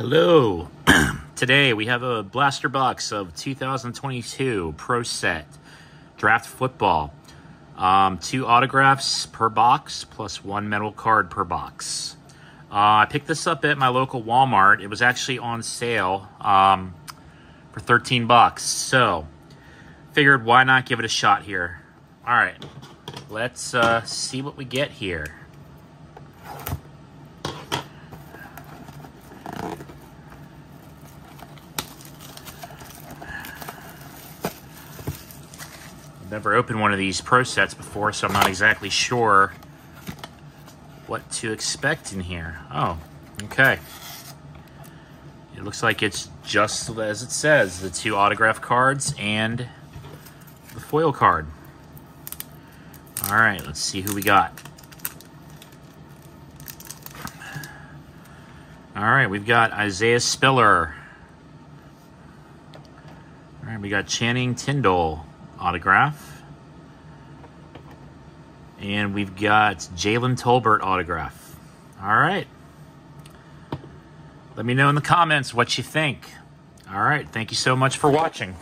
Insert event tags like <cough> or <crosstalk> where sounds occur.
Hello. <clears throat> Today we have a blaster box of 2022 Pro Set Draft Football. Um, two autographs per box plus one metal card per box. Uh, I picked this up at my local Walmart. It was actually on sale um, for 13 bucks. So, figured why not give it a shot here. All right, let's uh, see what we get here. Never opened one of these pro sets before, so I'm not exactly sure what to expect in here. Oh, okay. It looks like it's just as it says, the two autograph cards and the foil card. All right, let's see who we got. All right, we've got Isaiah Spiller. All right, we got Channing Tindall autograph. And we've got Jalen Tolbert autograph. All right. Let me know in the comments what you think. All right. Thank you so much for watching.